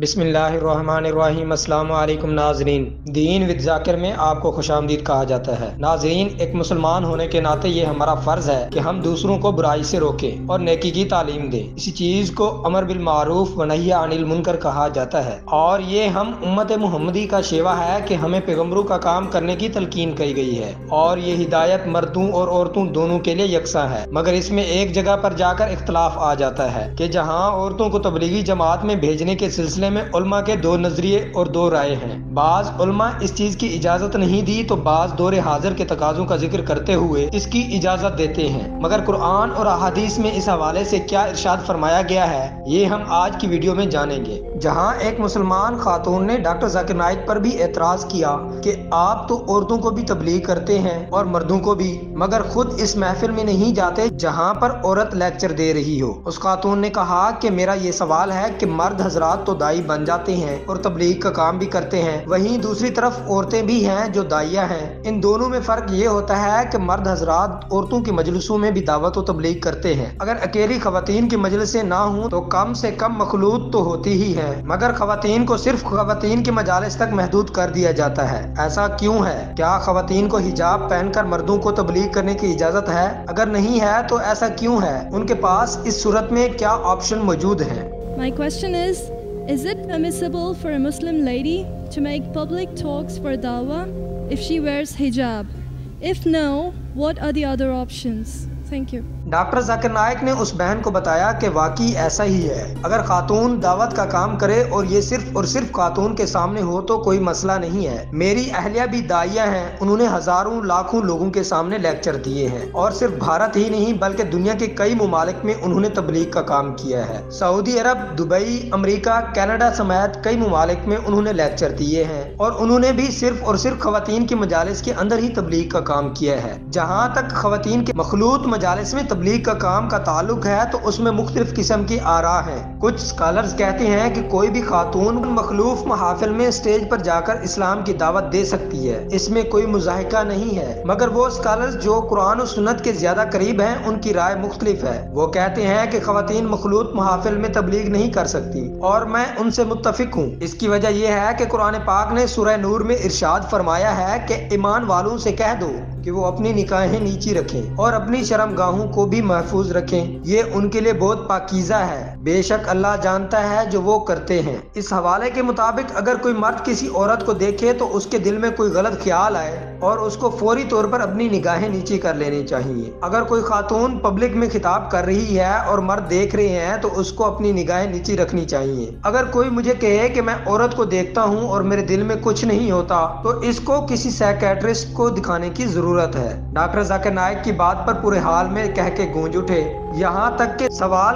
بسم اللہ الرحمن الرحیم، السلام علیکم ناظرین۔ دین ود ذاکر میں آپ کو خوش آمدید کہا جاتا ہے۔ ناظرین، ایک مسلمان ہونے کے ناطے یہ ہمارا فرض ہے کہ ہم دوسروں کو برائی سے روکیں اور نیکی کی تعلیم دیں۔ اسی چیز کو امر بالمعروف و نہی عن المنکر کہا جاتا ہے۔ اور یہ ہم امت محمدی کا شیوا ہے کہ ہمیں پیغمبروں کا کام کرنے کی تلقین کی گئی ہے۔ اور یہ ہدایت مردوں اور عورتوں دونوں کے لیے یکساں ہے۔ مگر اس میں ایک جگہ پر جا کر اختلاف آ جاتا ہے کہ جہاں عورتوں کو تبلیغی جماعت میں بھیجنے کے سلسلے میں علماء کے دو نظریے اور دو رائے ہیں۔ بعض علماء اس چیز کی اجازت نہیں دی تو بعض دور حاضر کے تقاضوں کا ذکر کرتے ہوئے اس کی اجازت دیتے ہیں۔ مگر قرآن اور احادیث میں اس حوالے سے کیا ارشاد فرمایا گیا ہے، یہ ہم آج کی ویڈیو میں جانیں گے۔ جہاں ایک مسلمان خاتون نے ڈاکٹر ذاکر نائک پر بھی اعتراض کیا کہ آپ تو عورتوں کو بھی تبلیغ کرتے ہیں اور مردوں کو بھی، مگر خود اس محفل میں نہیں جاتے جہاں پر عورت لیکچر دے رہی ہو۔ اس خاتون نے کہا کہ میرا یہ سوال ہے کہ مرد حضرات تو دائی بن جاتے ہیں اور تبلیغ کا کام بھی کرتے ہیں۔ وہیں دوسری طرف عورتیں بھی ہیں جو دائیا ہیں۔ ان دونوں میں فرق یہ ہوتا ہے کہ مرد حضرات عورتوں کی مجلسوں میں بھی دعوت و تبلیغ کرتے ہیں۔ اگر اکیلی خواتین کی مجلسیں نہ ہوں تو کم سے کم مخلوط تو ہوتی ہی ہے مگر خواتین کو صرف خواتین کے مجالس تک محدود کر دیا جاتا ہے۔ ایسا کیوں ہے؟ کیا خواتین کو حجاب پہن کر مردوں کو تبلیغ کرنے کی اجازت ہے؟ اگر نہیں ہے تو ایسا کیوں ہے؟ ان کے پاس اس صورت میں کیا آپشن موجود ہیں؟ My question is Is it permissible for a Muslim lady to make public talks for dawah if she wears hijab? If no, what are the other options? Thank you. Doctor Zakir Naik نے اس بہن کو بتایا کہ واقعی ایسا ہی ہے۔ اگر خاتون دعوت کا کام کرے اور یہ صرف اور صرف خاتون کے سامنے ہو تو کوئی مسئلہ نہیں ہے۔ میری اہلیہ بھی دائیا ہیں۔ انہوں نے ہزاروں لاکھوں لوگوں کے سامنے لیکچر دیے ہیں۔ اور صرف بھارت ہی نہیں بلکہ دنیا کے کئی ممالک میں انہوں نے تبلیغ کا کام کیا ہے۔ سعودی عرب، دبئی، امریکہ، کینیڈا سمیت کئی ممالک میں انہوں نے لیکچر دیے ہیں۔ اور انہوں نے بھی صرف اور صرف خواتین کے مجالس کے اندر ہی تبلیغ کا کام کیا ہے۔ جہاں تک خواتین کے مخلوط مجالس میں تبلیغ کا کام کا تعلق ہے تو اس میں مختلف قسم کی آرا ہیں۔ کچھ سکالرز کہتے ہیں کہ کوئی بھی خاتون مخلوف محافل میں سٹیج پر جا کر اسلام کی دعوت دے سکتی ہے۔ اس میں کوئی مذاہقہ نہیں ہے۔ مگر وہ سکالرز جو قرآن و سنت کے زیادہ قریب ہیں، ان کی رائے مختلف ہے۔ وہ کہتے ہیں کہ خواتین مخلوط محافل میں تبلیغ نہیں کر سکتی۔ اور میں ان سے متفق ہوں۔ اس کی وجہ یہ ہے کہ قرآن پاک نے سورہ نور میں ارشاد فرمایا ہے کہ ایمان والوں سے کہہ دو۔ کہ وہ اپنی نکاحیں نیچی رکھیں اور اپنی شرم گاہوں کو بھی محفوظ رکھیں، یہ ان کے لیے بہت پاکیزہ ہے۔ بے شک اللہ جانتا ہے جو وہ کرتے ہیں۔ اس حوالے کے مطابق اگر کوئی مرد کسی عورت کو دیکھے تو اس کے دل میں کوئی غلط خیال آئے اور اس کو فوری طور پر اپنی نگاہیں نیچی کر لینی چاہیے۔ اگر کوئی خاتون پبلک میں خطاب کر رہی ہے اور مرد دیکھ رہے ہیں تو اس کو اپنی نگاہیں نیچی رکھنی چاہیے۔ اگر کوئی مجھے کہے کہ میں عورت کو دیکھتا ہوں اور میرے دل میں کچھ نہیں ہوتا تو اس کو کسی سیکیٹرسٹ کو دکھانے کی ضرورت ہے۔ ڈاکٹر ذاکر نائک کی بات پر پورے حال میں کہہ کے گونج اٹھے۔ یہاں تک کہ سوال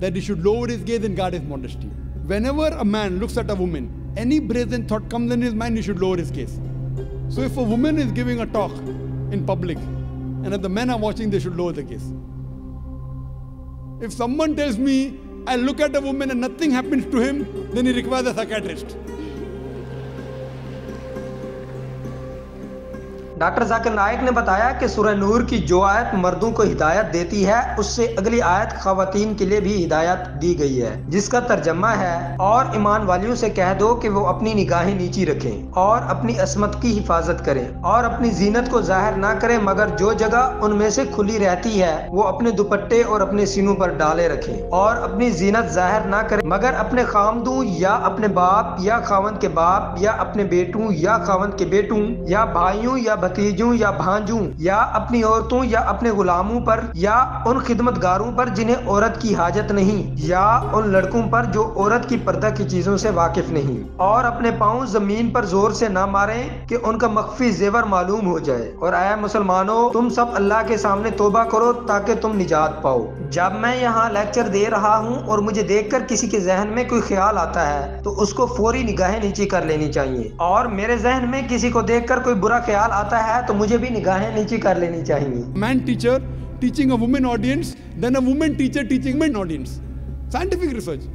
that he should lower his gaze and guard his modesty. Whenever a man looks at a woman, any brazen thought comes in his mind, he should lower his gaze. So if a woman is giving a talk in public and if the men are watching, they should lower their gaze. If someone tells me I look at a woman and nothing happens to him, then he requires a psychiatrist. Doctor Zakir Naik نے بتایا کہ سورہ نور کی جو آیت مردوں کو ہدایت دیتی ہے، اس سے اگلی آیت خواتین کے لیے بھی ہدایت دی گئی ہے۔ جس کا ترجمہ ہے، اور ایمان والیوں سے کہہ دو کہ وہ اپنی نگاہیں نیچی رکھیں اور اپنی عصمت کی حفاظت کریں اور اپنی زینت کو ظاہر نہ کریں، مگر جو جگہ ان میں سے کھلی رہتی ہے، وہ اپنے دوپٹے اور اپنے سینوں پر ڈالے رکھیں اور اپنی زینت ظاہر نہ کریں، مگر اپنے خامدوں یا اپنے باپ یا خاوند کے باپ یا اپنے بیٹوں یا خاوند کے بیٹوں یا بھائیوں یا بھتیجوں یا بھانجوں یا اپنی عورتوں یا اپنے غلاموں پر یا ان خدمت گاروں پر جنہیں عورت کی حاجت نہیں یا ان لڑکوں پر جو عورت کی پردہ کی چیزوں سے واقف نہیں اور اپنے پاؤں زمین پر زور سے نہ ماریں کہ ان کا مخفی زیور معلوم ہو جائے اور اے مسلمانوں، تم سب اللہ کے سامنے توبہ کرو تاکہ تم نجات پاؤ۔ جب میں یہاں لیکچر دے رہا ہوں اور مجھے دیکھ کر کسی کے ذہن میں کوئی خیال آتا ہے، تو اس کو فوری نگاہیں نیچی کر لینی چاہیے۔ اور میرے ذہن میں کسی کو دیکھ کر کوئی برا خیال آتا ہے ہے تو مجھے بھی نگاہیں نیچی کر لینی چاہیے۔ Man teacher teaching a woman audience then a woman teacher teaching man audience scientific research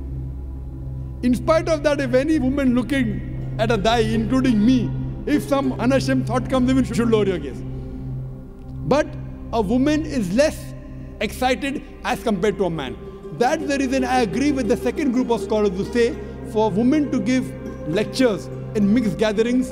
in spite of that if any woman looking at a guy including me if some انشم thought come they should lower your gaze but a woman is less excited as compare to a man that the reason I agree with the second group of scholars to say for woman to give lectures in mix gatherings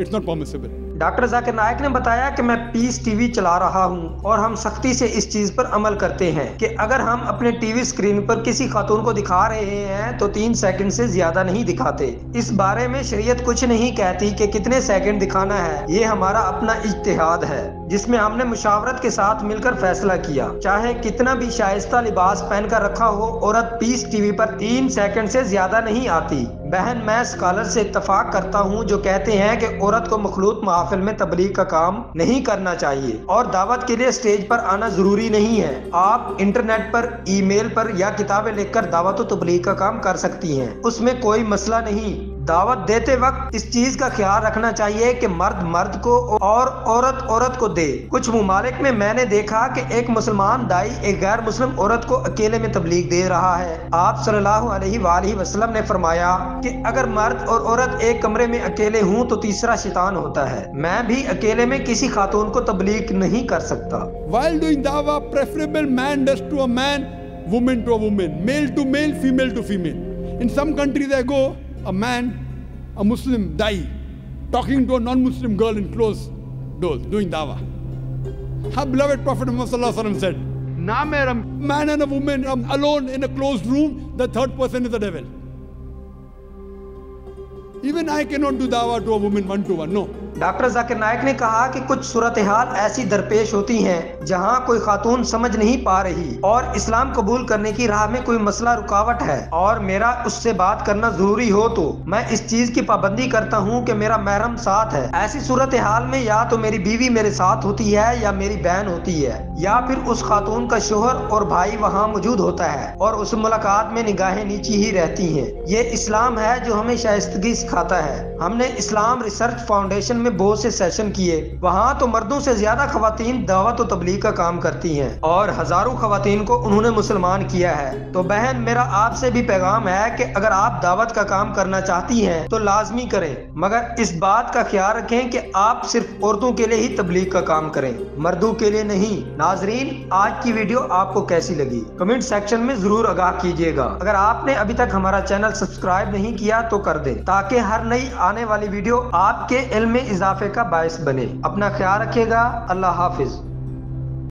it's not possible doctor Zakir Naik نے بتایا کہ میں پیس T V چلا رہا ہوں اور ہم سختی سے اس چیز پر عمل کرتے ہیں کہ اگر ہم اپنے ٹی وی سکرین پر کسی خاتون کو دکھا رہے ہیں تو تین سیکنڈ سے زیادہ نہیں دکھاتے۔ اس بارے میں شریعت کچھ نہیں کہتی کہ کتنے سیکنڈ دکھانا ہے، یہ ہمارا اپنا اجتہاد ہے۔ جس میں ہم نے مشاورت کے ساتھ مل کر فیصلہ کیا۔ چاہے کتنا بھی شائستہ لباس پہن کر رکھا ہو، عورت پیس ٹی وی پر تین سیکنڈ سے زیادہ نہیں آتی۔ بہن، میں اسکالر سے اتفاق کرتا ہوں جو کہتے ہیں کہ عورت کو مخلوط محافل میں تبلیغ کا کام نہیں کرنا چاہیے۔ اور دعوت کے لیے سٹیج پر آنا ضروری نہیں ہے۔ آپ انٹرنیٹ پر، ای میل پر یا کتابیں لکھ کر دعوت و تبلیغ کا کام کر سکتی ہیں۔ اس میں کوئی مسئلہ نہیں۔ دعوت دیتے وقت اس چیز کا خیال رکھنا چاہیے کہ مرد مرد کو اور عورت عورت کو دے۔ کچھ ممالک میں میں نے دیکھا کہ ایک مسلمان دائی ایک غیر مسلم عورت کو اکیلے میں تبلیغ دے رہا ہے۔ آپ صلی اللہ علیہ وآلہ وسلم نے فرمایا کہ اگر مرد اور عورت ایک کمرے میں اکیلے ہوں تو تیسرا شیطان ہوتا ہے۔ میں بھی اکیلے میں کسی خاتون کو تبلیغ نہیں کر سکتا۔ While doing dawah, preferable man does to a man, woman to a woman, male to male, female to female. In some countries I go, a man, a Muslim, die, talking to a non-Muslim girl in closed doors, doing dawah. Our beloved Prophet Muhammad Sallallahu Alaihi Wasallam said, man and a woman um, alone in a closed room, the third person is the devil. Even I cannot do dawah to a woman one to one, no. Doctor Zakir Naik نے کہا کہ کچھ صورتحال ایسی درپیش ہوتی ہیں جہاں کوئی خاتون سمجھ نہیں پا رہی اور اسلام قبول کرنے کی راہ میں کوئی مسئلہ رکاوٹ ہے۔ اور میرا اس سے بات کرنا ضروری ہو تو میں اس چیز کی پابندی کرتا ہوں کہ میرا محرم ساتھ ہے۔ ایسی صورتحال میں یا تو میری بیوی میرے ساتھ ہوتی ہے یا میری بہن ہوتی ہے یا پھر اس خاتون کا شوہر اور بھائی وہاں موجود ہوتا ہے اور اس ملاقات میں نگاہیں نیچی ہی رہتی ہیں۔ یہ اسلام ہے جو ہمیں شائستگی سکھاتا ہے۔ ہم نے اسلام ریسرچ فاؤنڈیشن میں بہت سے سیشن کیے۔ وہاں تو مردوں سے زیادہ خواتین دعوت و تبلیغ کا کام کرتی ہیں اور ہزاروں خواتین کو انہوں نے مسلمان کیا ہے۔ تو بہن، میرا آپ سے بھی پیغام ہے کہ اگر آپ دعوت کا کام کرنا چاہتی ہیں تو لازمی کریں۔ مگر اس بات کا خیال رکھیں کہ آپ صرف عورتوں کے لیے ہی تبلیغ کا کام کریں۔ مردوں کے لیے نہیں۔ ناظرین، آج کی ویڈیو آپ کو کیسی لگی؟ کمنٹ سیکشن میں ضرور آگاہ کیجیے گا۔ اگر آپ نے ابھی تک ہمارا چینل سبسکرائب نہیں کیا تو کر دیں تاکہ ہر نئی آنے والی ویڈیو آپ کے علم میں اضافے کا باعث بنے۔ اپنا خیال رکھے گا۔ اللہ حافظ۔